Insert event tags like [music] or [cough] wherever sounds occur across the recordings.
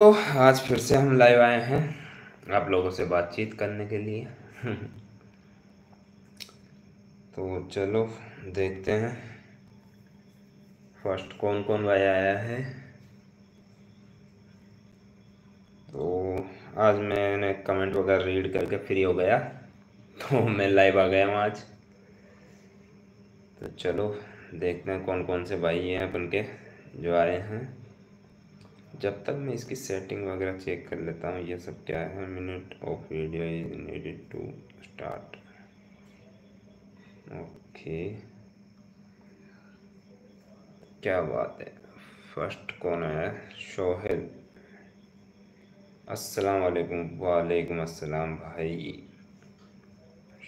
तो आज फिर से हम लाइव आए हैं आप लोगों से बातचीत करने के लिए। [laughs] तो चलो, देखते हैं। फ़र्स्ट कौन कौन भाई आया है? तो आज मैंने कमेंट वगैरह रीड करके फ्री हो गया। [laughs] तो मैं लाइव आ गया हूँ आज। तो चलो, देखते हैं कौन कौन से भाई हैं अपन के जो आए हैं। जब तक मैं इसकी सेटिंग वगैरह चेक कर लेता हूँ, ये सब क्या है? Minute of video is needed to start okay क्या बात है? फ़र्स्ट कौन है? शोहेल अस्सलाम वालेकुम वालेकुम अस्सलाम भाई।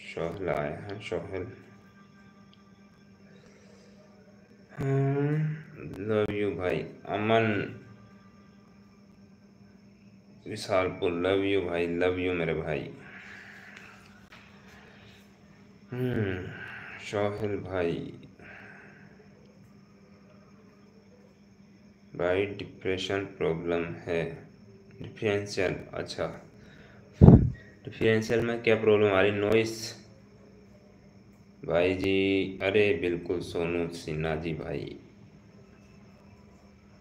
शोहल आए हैं शोहेल लव यू भाई। अमन। विशालपुर लव यू भाई लव यू मेरे भाई। हम्म शोहिल भाई। भाई डिप्रेशन प्रॉब्लम है। डिफरेंशियल अच्छा। डिफरेंशियल में क्या प्रॉब्लम आ रही? नॉइस भाई जी, अरे बिल्कुल सोनू सिन्हा जी भाई।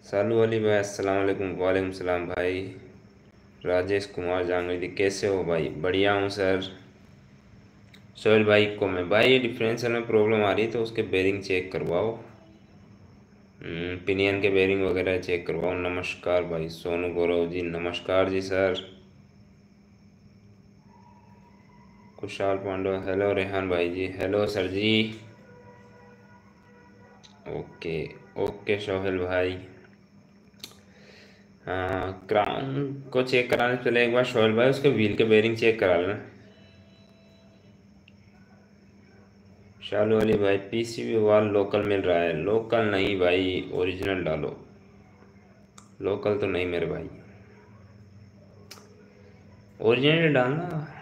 सालू अली भाई, अस्सलाम वालेकुम वालेकुम सलाम भाई। राजेश कुमार जांगड़ी कैसे हो भाई? बढ़िया हूँ सर। सोहेल भाई को मैं भाई ये डिफरेंशियल में प्रॉब्लम आ रही है तो उसके बेरिंग चेक करवाओ। पिनियन हम्म, के बेरिंग वगैरह चेक करवाओ। नमस्कार भाई सोनू गौरव जी नमस्कार जी सर। कुशाल पांडव हेलो रेहान भाई जी हेलो सर जी। ओके ओके सोहेल भाई। क्राउन को चेक कराने से पहले एक बार शोल भाई, उसके व्हील के बेरिंग चेक करा लेना। शालू वाली भाई पीसीबी वाल लोकल मिल रहा है। लोकल नहीं भाई ओरिजिनल डालो। लोकल तो नहीं मेरे भाई। ओरिजिनल डालना।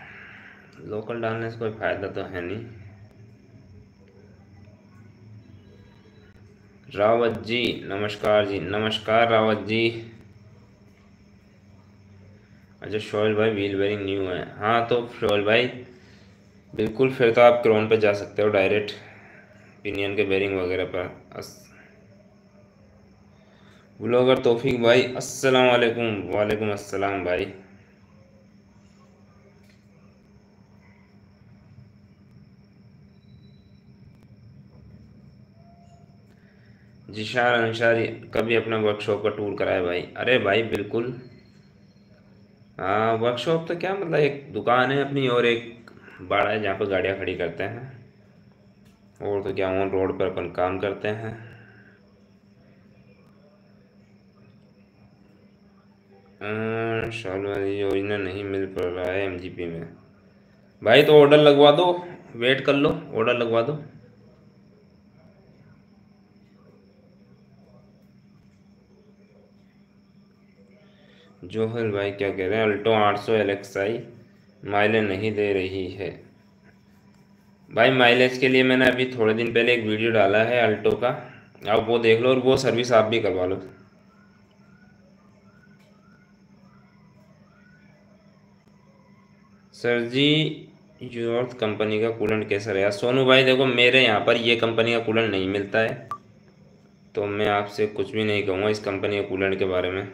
लोकल डालने से कोई फ़ायदा तो है नहीं। रावत जी, नमस्कार जी। नमस्कार रावत जी। अच्छा शोल भाई व्हील बेरिंग न्यू है। हाँ तो शोल भाई, बिल्कुल फिर तो आप क्रोन पे जा सकते हो डायरेक्ट पिनियन के बेरिंग वगैरह पर। ब्लॉगर तोफीक भाई, अस्सलाम वालेकुम। वालेकुम अस्सलाम भाई। जिशार अंसारी कभी अपना वर्कशॉप का टूर कराए भाई? अरे भाई, बिल्कुल। वर्कशॉप तो क्या मतलब एक दुकान है अपनी और एक बाड़ा है जहाँ पर गाड़ियाँ खड़ी करते हैं। और तो क्या ऑन रोड पर अपन काम करते हैं। वाली योजना नहीं मिल पा रहा है एमजीपी में। भाई तो ऑर्डर लगवा दो वेट कर लो ऑर्डर लगवा दो। जोहल भाई क्या कह रहे हैं, अल्टो 800 एलेक्साई माइलेज नहीं दे रही है। भाई माइलेज के लिए मैंने अभी थोड़े दिन पहले एक वीडियो डाला है अल्टो का, आप वो देख लो और वो सर्विस आप भी करवा लो। सर जी यूर्थ कंपनी का कूलेंट कैसा रहेगा सोनू भाई, देखो मेरे यहाँ पर ये कंपनी का कूलेंट नहीं मिलता है तो मैं आपसे कुछ भी नहीं कहूँगा इस कंपनी के कूलेंट के बारे में।